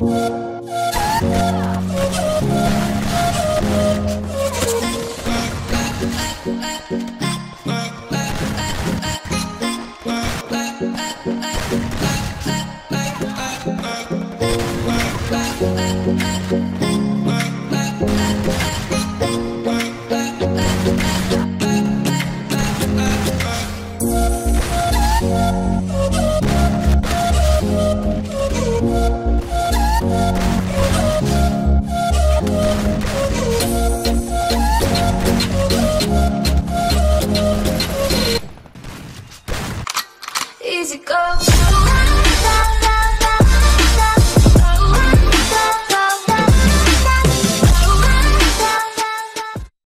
Bye. easy go.